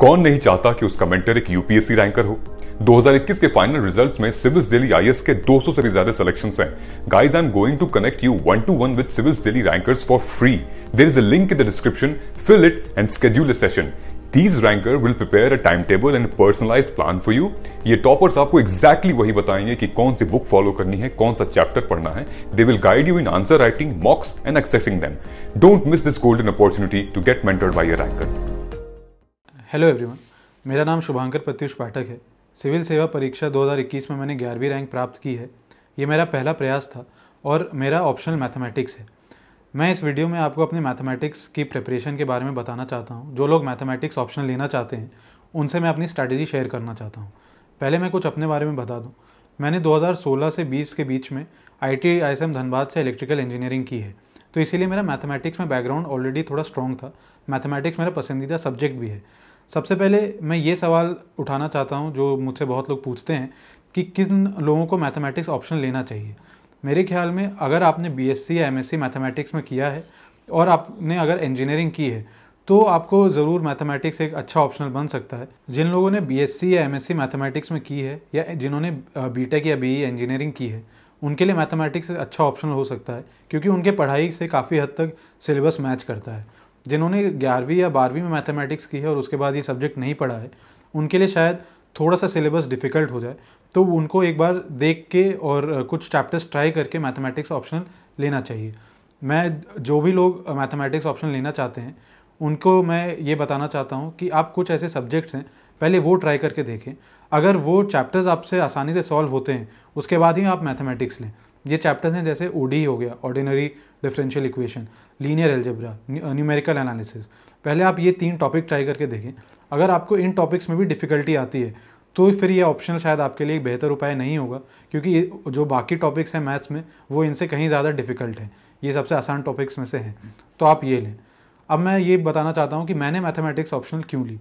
कौन नहीं चाहता कि उसका मेंटर एक यूपीएससी रैंकर हो? 2021 के फाइनल रिजल्ट्स में सिविल्स डेली आईएएस के 200 से भी ज़्यादा सिलेक्शंस हैं। Guys I am going to connect you one to one with civils daily rankers for free there is a link in the description fill it and schedule a session These ranker will prepare a timetable and a personalized plan for you. ये toppers आपको exactly वही बताएँगे कि कौन सी book follow करनी है, कौन सा चैप्टर पढ़ना है। They will guide you in answer writing mocks and assessing them don't miss this golden opportunity to get mentored by a ranker hello everyone मेरा नाम शुभांकर प्रत्युष पाठक है। सिविल सेवा परीक्षा 2021 में मैंने ग्यारहवीं रैंक प्राप्त की है। ये मेरा पहला प्रयास था और मेरा ऑप्शनल मैथमेटिक्स है। मैं इस वीडियो में आपको अपनी मैथमेटिक्स की प्रिपरेशन के बारे में बताना चाहता हूँ। जो लोग मैथमेटिक्स ऑप्शन लेना चाहते हैं, उनसे मैं अपनी स्ट्रैटेजी शेयर करना चाहता हूँ। पहले मैं कुछ अपने बारे में बता दूँ। मैंने 2016 से 20 के बीच में आई टी धनबाद से इलेक्ट्रिकल इंजीनियरिंग की है। तो इसीलिए मेरा मैथमेटिक्स में बैकग्राउंड ऑलरेडी थोड़ा स्ट्रॉन्ग था। मैथमेटिक्स मेरा पसंदीदा सब्जेक्ट भी है। सबसे पहले मैं ये सवाल उठाना चाहता हूँ, जो मुझसे बहुत लोग पूछते हैं, कि किन लोगों को मैथमेटिक्स ऑप्शन लेना चाहिए? मेरे ख्याल में अगर आपने बीएससी या एमएससी मैथमेटिक्स में किया है, और आपने अगर इंजीनियरिंग की है तो आपको ज़रूर मैथमेटिक्स एक अच्छा ऑप्शनल बन सकता है। जिन लोगों ने बीएससी या एमएससी मैथमेटिक्स में की है, या जिन्होंने बीटेक या बीई इंजीनियरिंग की है, उनके लिए मैथमेटिक्स एक अच्छा ऑप्शनल हो सकता है, क्योंकि उनके पढ़ाई से काफ़ी हद तक सिलेबस मैच करता है। जिन्होंने ग्यारहवीं या बारहवीं में मैथमेटिक्स की है और उसके बाद ये सब्जेक्ट नहीं पढ़ा है, उनके लिए शायद थोड़ा सा सिलेबस डिफ़िकल्ट हो जाए तो उनको एक बार देख के और कुछ चैप्टर्स ट्राई करके मैथमेटिक्स ऑप्शन लेना चाहिए। मैं जो भी लोग मैथमेटिक्स ऑप्शन लेना चाहते हैं, उनको मैं ये बताना चाहता हूँ कि आप कुछ ऐसे सब्जेक्ट्स हैं, पहले वो ट्राई करके देखें। अगर वो चैप्टर्स आपसे आसानी से सॉल्व होते हैं, उसके बाद ही आप मैथमेटिक्स लें। ये चैप्टर्स हैं जैसे ओडी हो गया ordinary differential equation linear algebra numerical analysis पहले आप ये तीन टॉपिक ट्राई करके देखें। अगर आपको इन टॉपिक्स में भी डिफ़िकल्टी आती है तो फिर ये ऑप्शन शायद आपके लिए एक बेहतर उपाय नहीं होगा, क्योंकि जो बाकी टॉपिक्स हैं मैथ्स में, वो इनसे कहीं ज़्यादा डिफ़िकल्ट हैं। ये सबसे आसान टॉपिक्स में से हैं। तो आप ये लें। अब मैं ये बताना चाहता हूँ कि मैंने मैथमेटिक्स ऑप्शनल क्यों ली?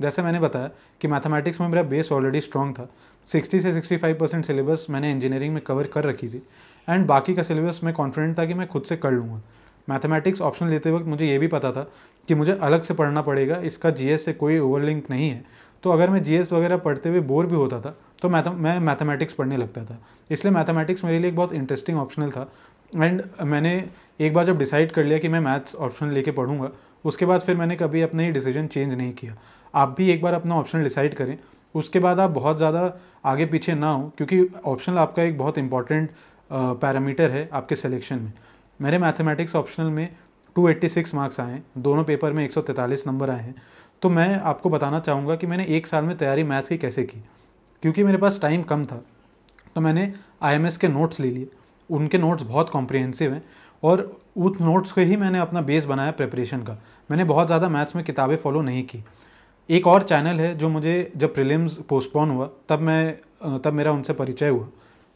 जैसे मैंने बताया कि मैथमेटिक्स में मेरा बेस ऑलरेडी स्ट्रॉन्ग था। 60 से 65 परसेंट सिलेबस मैंने इंजीनियरिंग में कवर कर रखी थी। एंड बाकी का सिलेबस मैं कॉन्फिडेंट था कि मैं खुद से कर लूँगा। मैथमेटिक्स ऑप्शन लेते वक्त मुझे ये भी पता था कि मुझे अलग से पढ़ना पड़ेगा, इसका जीएस से कोई ओवरलिंक नहीं है। तो अगर मैं जीएस वगैरह पढ़ते हुए बोर भी होता था तो मैथ मैं मैथमेटिक्स पढ़ने लगता था। इसलिए मैथमेटिक्स मेरे लिए एक बहुत इंटरेस्टिंग ऑप्शनल था। एंड मैंने एक बार जब डिसाइड कर लिया कि मैं मैथ्स ऑप्शन लेके पढ़ूँगा, उसके बाद फिर मैंने कभी अपना ही डिसीज़न चेंज नहीं किया। आप भी एक बार अपना ऑप्शन डिसाइड करें। उसके बाद आप बहुत ज़्यादा आगे पीछे ना हो, क्योंकि ऑप्शनल आपका एक बहुत इंपॉर्टेंट पैरामीटर है आपके सिलेक्शन में। मेरे मैथमेटिक्स ऑप्शनल में 286 मार्क्स आए दोनों पेपर में 143 नंबर आए हैं। तो मैं आपको बताना चाहूँगा कि मैंने एक साल में तैयारी मैथ्स की कैसे की? क्योंकि मेरे पास टाइम कम था तो मैंने आईएमएस के नोट्स ले लिए। उनके नोट्स बहुत कॉम्प्रिहेंसिव हैं और उस नोट्स को ही मैंने अपना बेस बनाया प्रिपरेशन का। मैंने बहुत ज़्यादा मैथ्स में किताबें फॉलो नहीं की। एक और चैनल है जो मुझे जब प्रिलिम्स पोस्टपोन हुआ, तब मैं, तब मेरा उनसे परिचय हुआ।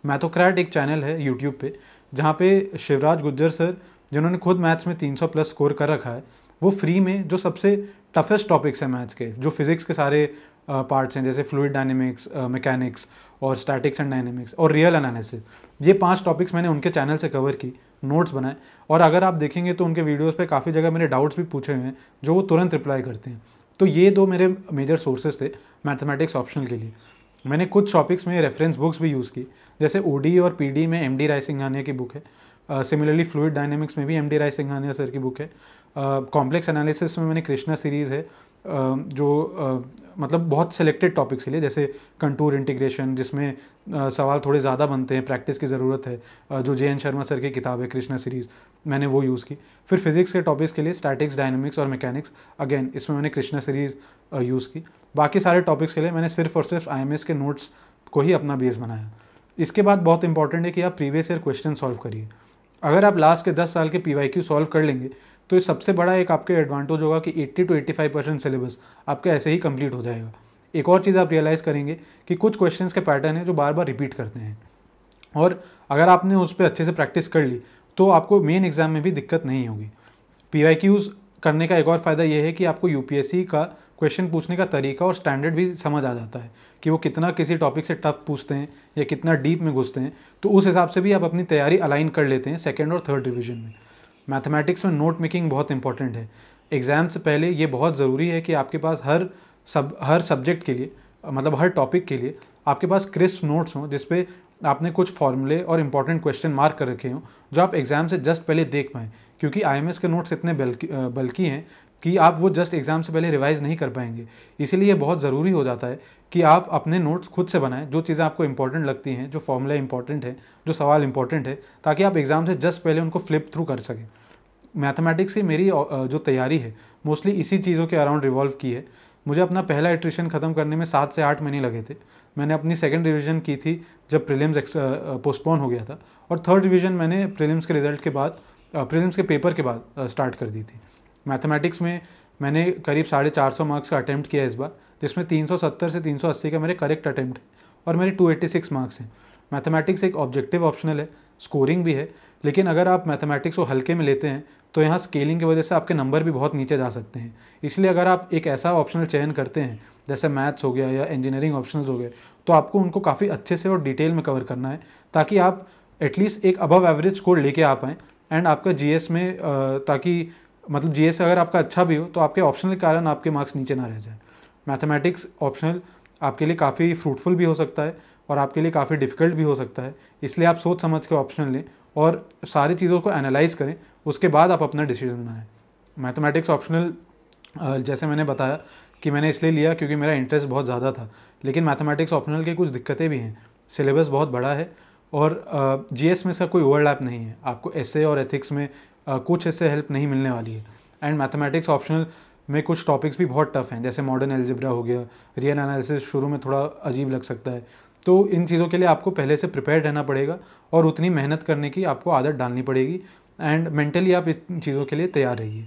मैथोक्रैट एक चैनल है यूट्यूब पे। जहाँ पे शिवराज गुज्जर सर, जिन्होंने खुद मैथ्स में 300 प्लस स्कोर कर रखा है, वो फ्री में जो सबसे टफेस्ट टॉपिक्स हैं मैथ्स के, जो फिज़िक्स के सारे पार्ट्स हैं, जैसे फ्लूड डायनेमिक्स मैकेनिक्स और स्टैटिक्स एंड डायनेमिक्स और रियल एनालिसिस ये पाँच टॉपिक्स मैंने उनके चैनल से कवर की नोट्स बनाए। और अगर आप देखेंगे तो उनके वीडियोस पे काफ़ी जगह मेरे डाउट्स भी पूछे हुए हैं, जो वो तुरंत रिप्लाई करते हैं। तो ये दो मेरे मेजर सोर्सेज थे मैथमेटिक्स ऑप्शनल के लिए। मैंने कुछ टॉपिक्स में रेफरेंस बुक्स भी यूज़ की। जैसे ओडी और पीडी में एम डी राय सिंघानिया की बुक है। सिमिलरली फ्लूड डायनेमिक्स में भी M D Rai Singhania sir की बुक है। कॉम्प्लेक्स uh, एनालिसिस में मैंने कृष्णा सीरीज़ है। जो मतलब बहुत सिलेक्टेड टॉपिक्स के लिए, जैसे कंटूर इंटीग्रेशन जिसमें सवाल थोड़े ज़्यादा बनते हैं प्रैक्टिस की ज़रूरत है जो जे एन शर्मा सर की किताब है कृष्णा सीरीज़ मैंने वो यूज़ की। फिर फिजिक्स के टॉपिक्स के लिए स्टैटिक्स डायनेमिक्स और मैकेनिक्स अगेन इसमें मैंने कृष्णा सीरीज़ यूज़ की। बाकी सारे टॉपिक्स के लिए मैंने सिर्फ़ और सिर्फ़ आईएमएस के नोट्स को ही अपना बेस बनाया। इसके बाद बहुत इंपॉर्टेंट है कि आप प्रीवियस ईयर क्वेश्चन सॉल्व करिए। अगर आप लास्ट के दस साल के पी वाई क्यू सॉल्व कर लेंगे तो ये सबसे बड़ा एक आपके एडवांटेज होगा कि 80 टू 85 परसेंट सिलेबस आपका ऐसे ही कंप्लीट हो जाएगा। एक और चीज़ आप रियलाइज़ करेंगे कि कुछ क्वेश्चन के पैटर्न हैं जो बार बार रिपीट करते हैं। और अगर आपने उस पर अच्छे से प्रैक्टिस कर ली तो आपको मेन एग्ज़ाम में भी दिक्कत नहीं होगी। पी करने का एक और फ़ायदा यह है कि आपको यूपीएससी का क्वेश्चन पूछने का तरीका और स्टैंडर्ड भी समझ आ जाता है कि वो कितना किसी टॉपिक से टफ पूछते हैं या कितना डीप में घुसते हैं। तो उस हिसाब से भी आप अपनी तैयारी अलाइन कर लेते हैं सेकेंड और थर्ड डिवीज़न में। मैथमेटिक्स में नोट मेकिंग बहुत इंपॉर्टेंट है। एग्ज़ाम से पहले ये बहुत ज़रूरी है कि आपके पास हर सब, हर सब्जेक्ट के लिए मतलब हर टॉपिक के लिए आपके पास क्रिस्प नोट्स हों, जिसपे आपने कुछ फॉर्मूले और इंपॉर्टेंट क्वेश्चन मार्क कर रखे हों, जो आप एग्ज़ाम से जस्ट पहले देख पाएँ। क्योंकि आईएमएस के नोट्स इतने बल्कि बल्कि हैं कि आप वो जस्ट एग्ज़ाम से पहले रिवाइज़ नहीं कर पाएँगे। इसीलिए बहुत ज़रूरी हो जाता है कि आप अपने नोट्स खुद से बनाएँ, जो चीज़ें आपको इंपॉर्टेंट लगती हैं, जो फॉर्मूला इंपॉर्टेंट है, जो सवाल इंपॉर्टेंट है, ताकि आप एग्ज़ाम से जस्ट पहले उनको फ्लिप थ्रू कर सकें। मैथमेटिक्स से मेरी जो तैयारी है मोस्टली इसी चीज़ों के अराउंड रिवॉल्व की है। मुझे अपना पहला एट्रिशन ख़त्म करने में सात से आठ महीने लगे थे। मैंने अपनी सेकेंड रिविज़न की थी जब प्रीलिम्स पोस्टपोन हो गया था। और थर्ड रिविज़न मैंने प्रीलिम्स के रिज़ल्ट के बाद प्रीलिम्स के पेपर के बाद स्टार्ट कर दी थी। मैथमेटिक्स में मैंने करीब साढ़े चार सौ मार्क्स का अटैम्प्ट किया इस बार, जिसमें 370 से 380 का मेरे करेक्ट अटैम्प्ट और मेरे 286 मार्क्स हैं। मैथमेटिक्स एक ऑब्जेक्टिव ऑप्शनल है स्कोरिंग भी है, लेकिन अगर आप मैथमेटिक्स को हल्के में लेते हैं तो यहाँ स्केलिंग की वजह से आपके नंबर भी बहुत नीचे जा सकते हैं। इसलिए अगर आप एक ऐसा ऑप्शनल चयन करते हैं, जैसे मैथ्स हो गया या इंजीनियरिंग ऑप्शनल्स हो गए तो आपको उनको काफ़ी अच्छे से और डिटेल में कवर करना है, ताकि आप एटलीस्ट एक अबव एवरेज स्कोर लेके आ पाएँ एंड आपका जीएस में ताकि मतलब जीएस अगर आपका अच्छा भी हो तो आपके ऑप्शनल के कारण आपके मार्क्स नीचे ना रह जाए। मैथमेटिक्स ऑप्शनल आपके लिए काफ़ी फ्रूटफुल भी हो सकता है और आपके लिए काफ़ी डिफ़िकल्ट भी हो सकता है। इसलिए आप सोच समझ के ऑप्शनल लें और सारी चीज़ों को एनालाइज करें, उसके बाद आप अपना डिसीज़न बनाएँ। मैथमेटिक्स ऑप्शनल जैसे मैंने बताया कि मैंने इसलिए लिया क्योंकि मेरा इंटरेस्ट बहुत ज़्यादा था, लेकिन मैथमेटिक्स ऑप्शनल की कुछ दिक्कतें भी हैं। सिलेबस बहुत बड़ा है और जीएस में इसका कोई ओवरलैप नहीं है। आपको एसए और एथिक्स में कुछ इससे हेल्प नहीं मिलने वाली है। एंड मैथमेटिक्स ऑप्शनल में कुछ टॉपिक्स भी बहुत टफ हैं, जैसे मॉडर्न एल्जिब्रा हो गया रियल एनालिसिस शुरू में थोड़ा अजीब लग सकता है। तो इन चीज़ों के लिए आपको पहले से प्रिपेयर रहना पड़ेगा और उतनी मेहनत करने की आपको आदत डालनी पड़ेगी। एंड मेंटली आप इन चीज़ों के लिए तैयार रहिए।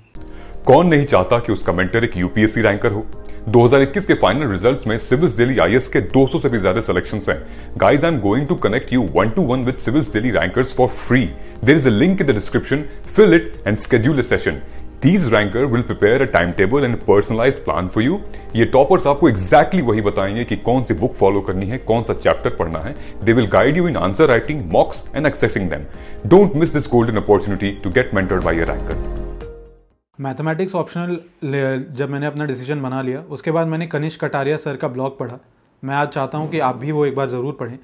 कौन नहीं चाहता कि उसका मेंटर एक यूपीएससी रैंकर हो? 2021 के फाइनल रिजल्ट्स में सिविल्स दिल्ली आईएएस के 200 से भी ज़्यादा सिलेक्शंस हैं। Guys I am going to connect you one to one with civils Delhi rankers for free there is a link in the description fill it and schedule a session These ranker will prepare a timetable and a personalized plan for you. ये toppers आपको exactly वही बताएँगे कि कौन सी book follow करनी है, कौन सा चैप्टर पढ़ना है। They will guide you in answer writing mocks and assessing them don't miss this golden opportunity to get mentored by a ranker mathematics optional जब मैंने अपना डिसीज़न बना लिया, उसके बाद मैंने कनिष्क कटारिया सर का ब्लॉग पढ़ा। मैं आज चाहता हूँ कि आप भी वो एक बार ज़रूर पढ़ें।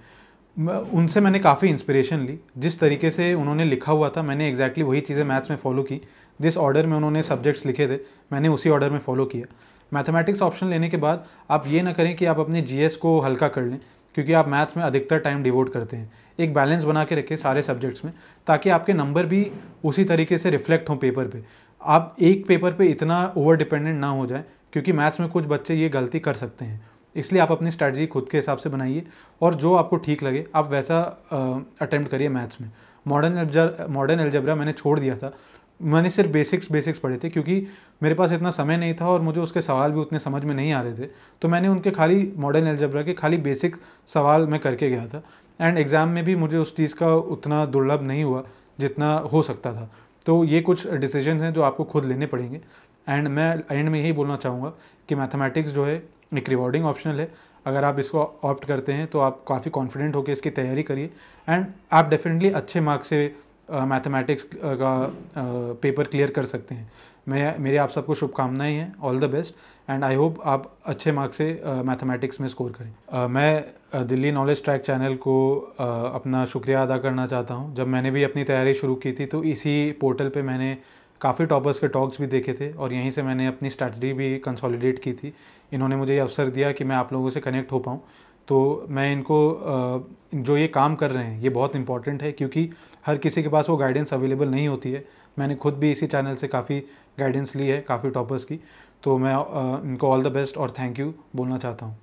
उनसे मैंने काफ़ी इंस्पिरेशन ली। जिस तरीके से उन्होंने लिखा हुआ था, मैंने एग्जैक्टली वही चीज़ें मैथ्स में फॉलो की। जिस ऑर्डर में उन्होंने सब्जेक्ट्स लिखे थे, मैंने उसी ऑर्डर में फॉलो किया। मैथमेटिक्स ऑप्शन लेने के बाद आप ये ना करें कि आप अपने जीएस को हल्का कर लें, क्योंकि आप मैथ्स में अधिकतर टाइम डिवोट करते हैं। एक बैलेंस बना के रखें सारे सब्जेक्ट्स में, ताकि आपके नंबर भी उसी तरीके से रिफ्लेक्ट हों पेपर पे। आप एक पेपर पे इतना ओवर डिपेंडेंट ना हो जाए, क्योंकि मैथ्स में कुछ बच्चे ये गलती कर सकते हैं। इसलिए आप अपनी स्ट्रैटी खुद के हिसाब से बनाइए और जो आपको ठीक लगे, आप वैसा अटैम्प्ट करिए मैथ्स में। मॉडर्न मॉडर्न एल्जब्रा मैंने छोड़ दिया था। मैंने सिर्फ़ बेसिक्स बेसिक्स पढ़े थे, क्योंकि मेरे पास इतना समय नहीं था और मुझे उसके सवाल भी उतने समझ में नहीं आ रहे थे। तो मैंने उनके खाली मॉडर्न एल्जब्रा के खाली बेसिक सवाल मैं करके गया था। एंड एग्ज़ाम में भी मुझे उस चीज़ का उतना दुर्लभ नहीं हुआ जितना हो सकता था। तो ये कुछ डिसीज़न हैं जो आपको खुद लेने पड़ेंगे। एंड मैं एंड में यही बोलना चाहूँगा कि मैथमेटिक्स जो है एक रिवॉर्डिंग ऑप्शनल है। अगर आप इसको ऑप्ट करते हैं तो आप काफ़ी कॉन्फिडेंट होकर इसकी तैयारी करिए। एंड आप डेफिनेटली अच्छे मार्क्स से मैथमेटिक्स uh, का पेपर uh, क्लियर कर सकते हैं। मैं मेरे आप सबको शुभकामनाएँ हैं। All the best and I hope आप अच्छे मार्क्स से मैथमेटिक्स uh, में स्कोर करें। Uh, मैं दिल्ली नॉलेज ट्रैक चैनल को uh, अपना शुक्रिया अदा करना चाहता हूँ। जब मैंने भी अपनी तैयारी शुरू की थी तो इसी पोर्टल पे मैंने काफ़ी टॉपर्स के टॉक्स भी देखे थे और यहीं से मैंने अपनी स्ट्रैटी भी कंसोलिडेट की थी। इन्होंने मुझे ये अवसर दिया कि मैं आप लोगों से कनेक्ट हो पाऊँ। तो मैं इनको जो ये काम कर रहे हैं ये बहुत इंपॉर्टेंट है क्योंकि हर किसी के पास वो गाइडेंस अवेलेबल नहीं होती है। मैंने खुद भी इसी चैनल से काफ़ी गाइडेंस ली है काफ़ी टॉपर्स की। तो मैं इनको ऑल द बेस्ट और थैंक यू बोलना चाहता हूँ।